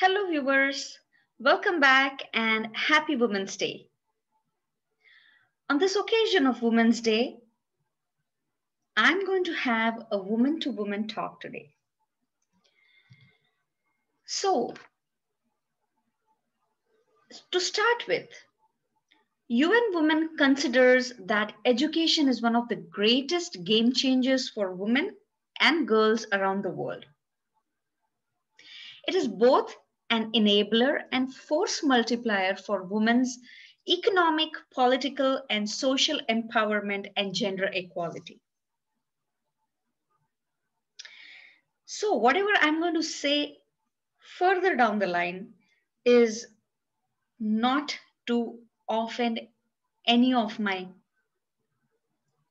Hello, viewers. Welcome back and happy Women's Day. On this occasion of Women's Day, I'm going to have a woman to woman talk today. So, to start with, UN Women considers that education is one of the greatest game changers for women and girls around the world. It is both an enabler and force multiplier for women's economic, political, and social empowerment and gender equality. So, whatever I'm going to say further down the line is not to offend any of my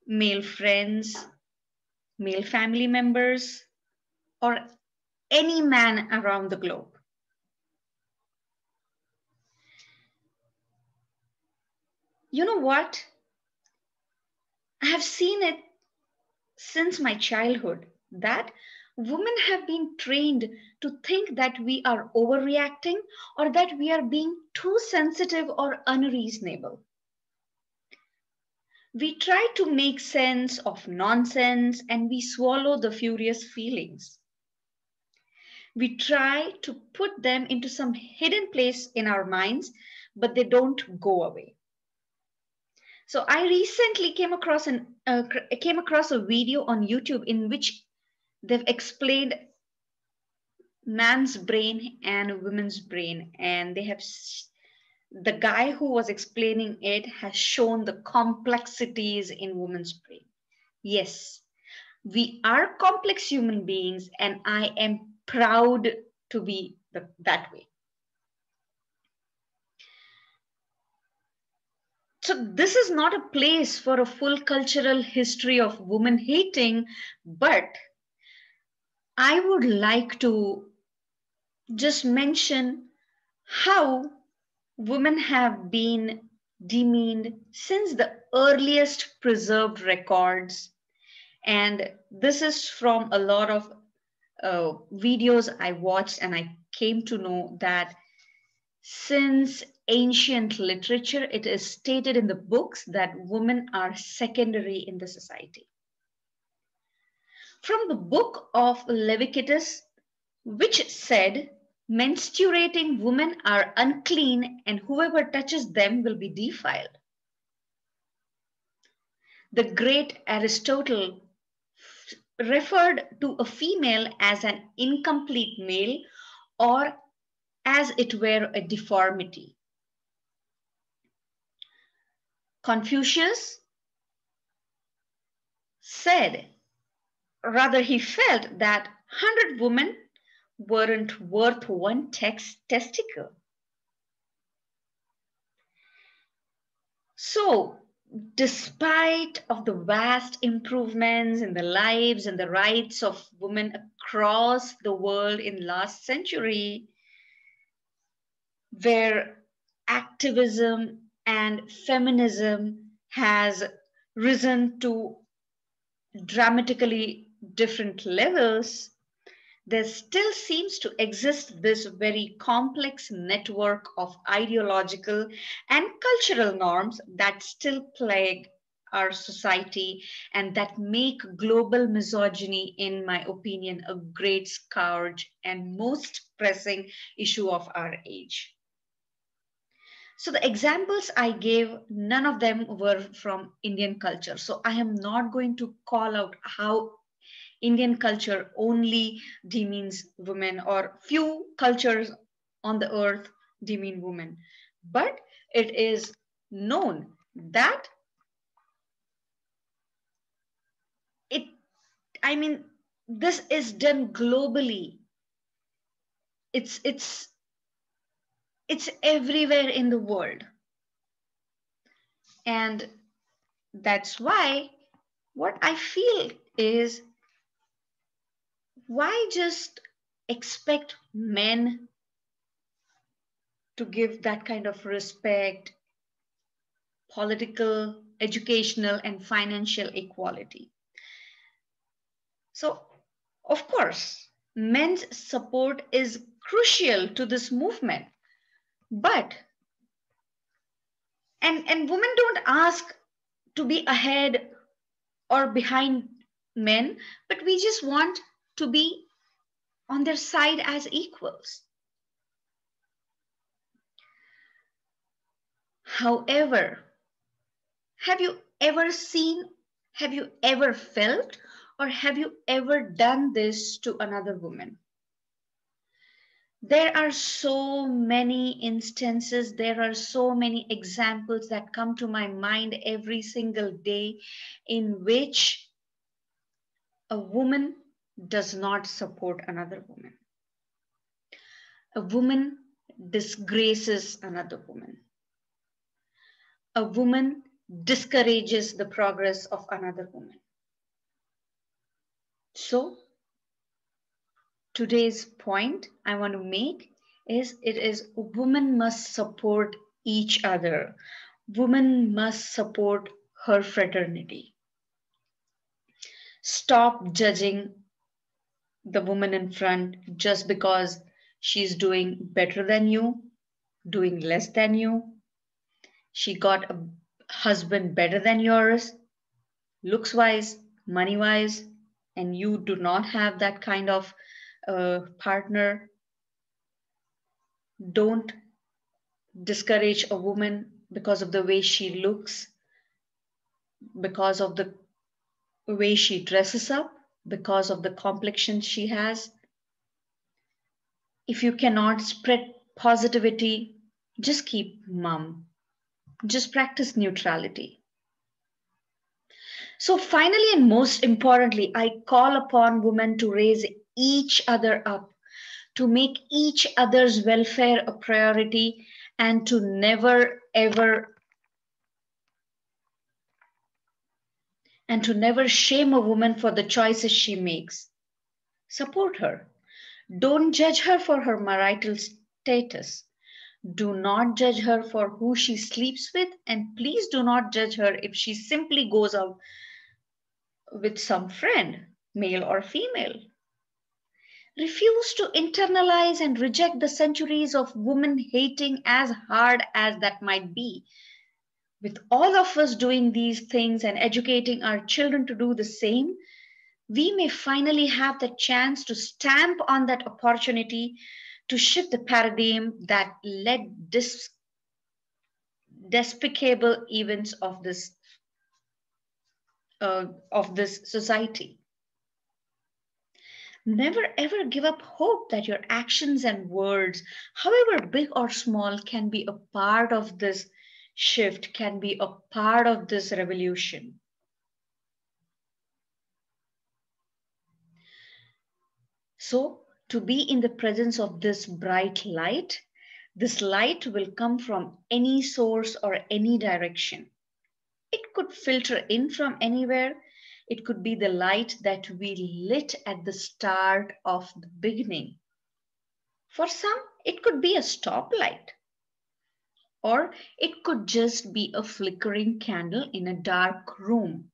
male friends, male family members, or any man around the globe. You know what? I have seen it since my childhood that women have been trained to think that we are overreacting or that we are being too sensitive or unreasonable. We try to make sense of nonsense and we swallow the furious feelings. We try to put them into some hidden place in our minds, but they don't go away. So I recently came across an uh, came across a video on YouTube in which they've explained man's brain and women's brain and they have the guy who was explaining it has shown the complexities in women's brain. Yes we are complex human beings and i am proud to be the, that way so this is not a place for a full cultural history of woman hating but I would like to just mention how women have been demeaned since the earliest preserved records. And this is from a lot of uh, videos I watched, and I came to know that since ancient literature, it is stated in the books that women are secondary in the society from the book of Leviticus, which said, menstruating women are unclean and whoever touches them will be defiled. The great Aristotle referred to a female as an incomplete male or as it were a deformity. Confucius said Rather, he felt that 100 women weren't worth one tex- testicle. So, despite of the vast improvements in the lives and the rights of women across the world in last century, where activism and feminism has risen to dramatically different levels, there still seems to exist this very complex network of ideological and cultural norms that still plague our society and that make global misogyny, in my opinion, a great scourge and most pressing issue of our age. So the examples I gave, none of them were from Indian culture. So I am not going to call out how Indian culture only demeans women or few cultures on the earth demean women. But it is known that it, I mean, this is done globally. It's, it's, it's everywhere in the world. And that's why what I feel is why just expect men to give that kind of respect, political, educational, and financial equality? So, of course, men's support is crucial to this movement. But, and, and women don't ask to be ahead or behind men, but we just want to be on their side as equals. However, have you ever seen, have you ever felt, or have you ever done this to another woman? There are so many instances, there are so many examples that come to my mind every single day in which a woman does not support another woman. A woman disgraces another woman. A woman discourages the progress of another woman. So, today's point I want to make is it is women must support each other. Women must support her fraternity. Stop judging the woman in front just because she's doing better than you, doing less than you. She got a husband better than yours, looks wise, money wise, and you do not have that kind of uh, partner. Don't discourage a woman because of the way she looks, because of the way she dresses up because of the complexion she has. If you cannot spread positivity, just keep mum. Just practice neutrality. So, finally, and most importantly, I call upon women to raise each other up, to make each other's welfare a priority, and to never ever and to never shame a woman for the choices she makes. Support her. Don't judge her for her marital status. Do not judge her for who she sleeps with, and please do not judge her if she simply goes out with some friend, male or female. Refuse to internalize and reject the centuries of woman hating as hard as that might be with all of us doing these things and educating our children to do the same, we may finally have the chance to stamp on that opportunity to shift the paradigm that led dis- despicable events of this uh, of this society. Never ever give up hope that your actions and words, however big or small, can be a part of this shift can be a part of this revolution. So, to be in the presence of this bright light, this light will come from any source or any direction. It could filter in from anywhere. It could be the light that we lit at the start of the beginning. For some, it could be a stoplight or it could just be a flickering candle in a dark room.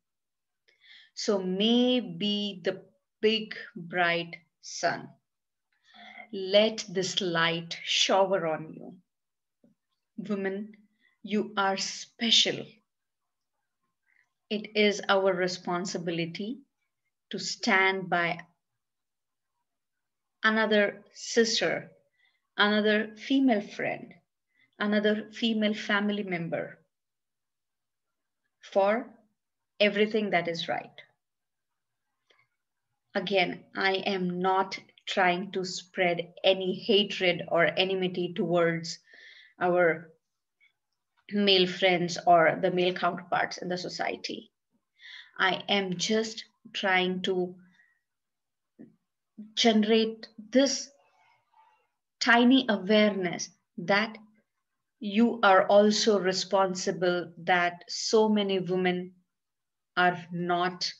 So may be the big bright sun. Let this light shower on you. Women, you are special. It is our responsibility to stand by another sister, another female friend, another female family member for everything that is right. Again, I am not trying to spread any hatred or enmity towards our male friends or the male counterparts in the society. I am just trying to generate this tiny awareness that you are also responsible that so many women are not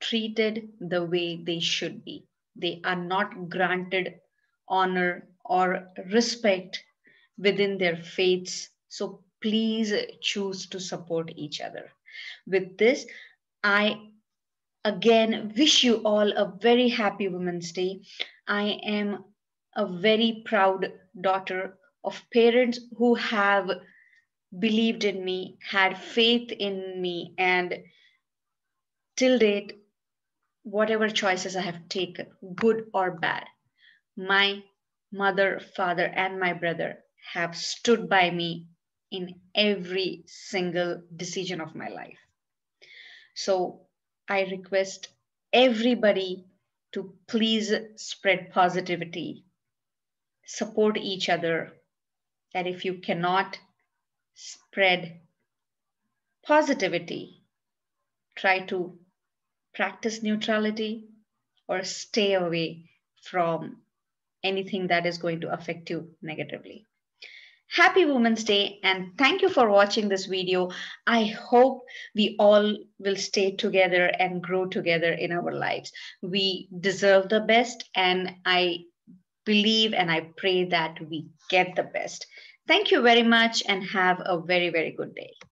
treated the way they should be. They are not granted honor or respect within their faiths. So please choose to support each other. With this, I again wish you all a very happy Women's Day. I am a very proud daughter of parents who have believed in me, had faith in me, and till date, whatever choices I have taken, good or bad, my mother, father, and my brother have stood by me in every single decision of my life. So I request everybody to please spread positivity, support each other, that if you cannot spread positivity, try to practice neutrality or stay away from anything that is going to affect you negatively. Happy Women's Day and thank you for watching this video. I hope we all will stay together and grow together in our lives. We deserve the best and I believe and I pray that we get the best. Thank you very much and have a very, very good day.